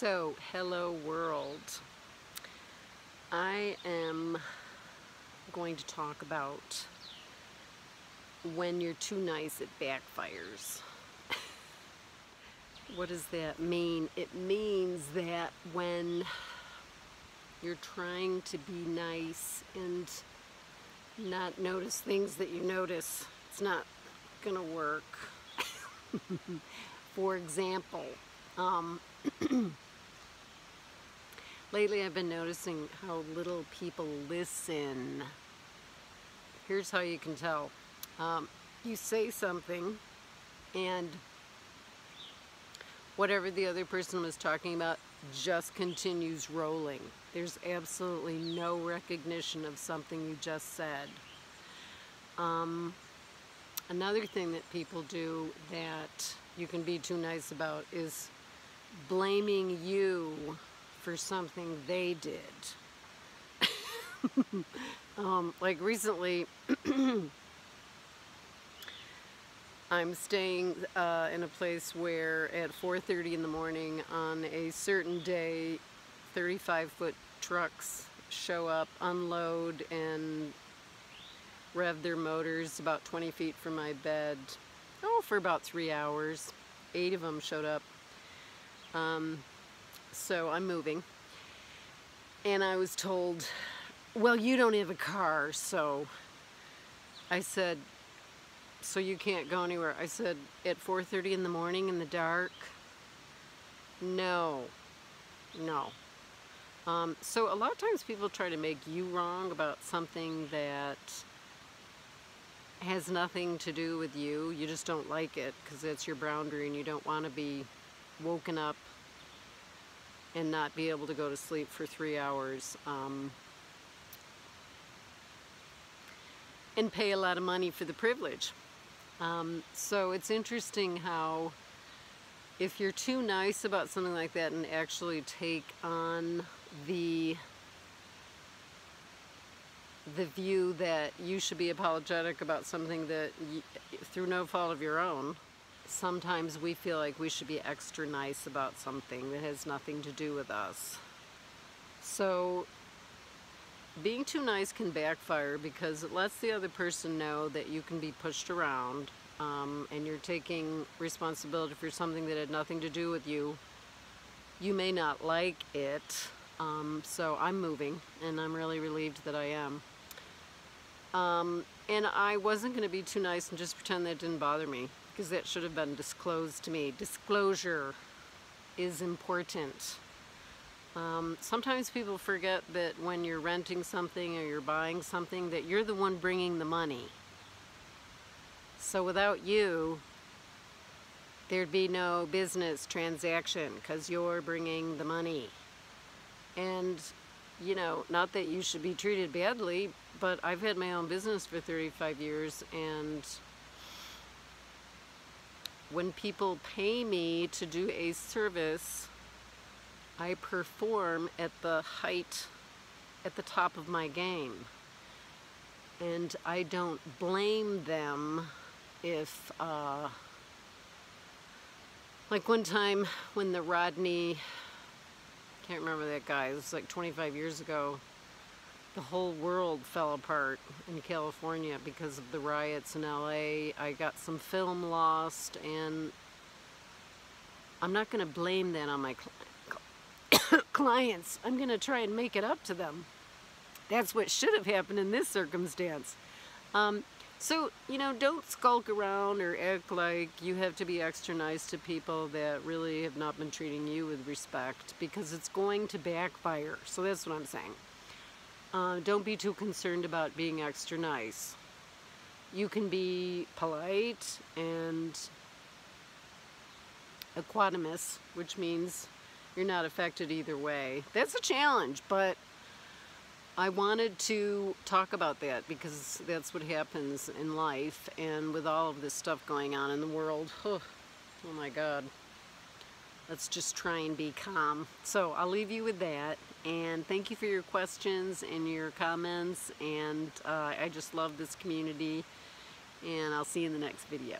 So, hello world. I am going to talk about when you're too nice, it backfires. what does that mean? It means that when you're trying to be nice and not notice things that you notice, it's not gonna work. For example, um, lately I've been noticing how little people listen. Here's how you can tell. Um, you say something and whatever the other person was talking about just continues rolling. There's absolutely no recognition of something you just said. Um, another thing that people do that you can be too nice about is blaming you for something they did. um, like recently, I'm staying uh, in a place where at 4.30 in the morning on a certain day, 35 foot trucks show up, unload, and rev their motors about 20 feet from my bed. Oh, for about three hours. Eight of them showed up. Um, so I'm moving. And I was told, well, you don't have a car, so I said, so you can't go anywhere. I said, at 4.30 in the morning in the dark? No, no. Um, so a lot of times people try to make you wrong about something that has nothing to do with you. You just don't like it because it's your boundary and you don't want to be woken up and not be able to go to sleep for three hours. Um, and pay a lot of money for the privilege. Um, so it's interesting how if you're too nice about something like that and actually take on the the view that you should be apologetic about something that through no fault of your own sometimes we feel like we should be extra nice about something that has nothing to do with us so being too nice can backfire because it lets the other person know that you can be pushed around um, and you're taking responsibility for something that had nothing to do with you. You may not like it, um, so I'm moving and I'm really relieved that I am. Um, and I wasn't going to be too nice and just pretend that didn't bother me because that should have been disclosed to me. Disclosure is important. Um, sometimes people forget that when you're renting something or you're buying something that you're the one bringing the money. So without you, there'd be no business transaction because you're bringing the money. And, you know, not that you should be treated badly, but I've had my own business for 35 years and when people pay me to do a service, I perform at the height, at the top of my game. And I don't blame them if, uh, like one time when the Rodney, can't remember that guy, it was like 25 years ago, the whole world fell apart in California because of the riots in LA. I got some film lost and I'm not going to blame that on my clients. I'm going to try and make it up to them. That's what should have happened in this circumstance. Um, so, you know, don't skulk around or act like you have to be extra nice to people that really have not been treating you with respect because it's going to backfire. So that's what I'm saying. Uh, don't be too concerned about being extra nice. You can be polite and equanimous, which means you're not affected either way. That's a challenge, but I wanted to talk about that because that's what happens in life and with all of this stuff going on in the world. Oh, oh my God. Let's just try and be calm. So I'll leave you with that and thank you for your questions and your comments and uh, I just love this community and I'll see you in the next video.